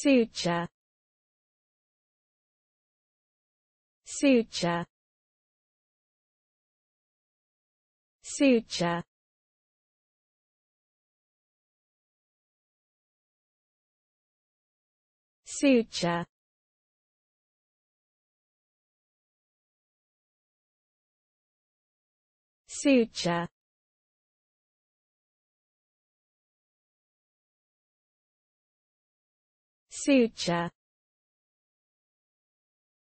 suture suture suture suture suture suture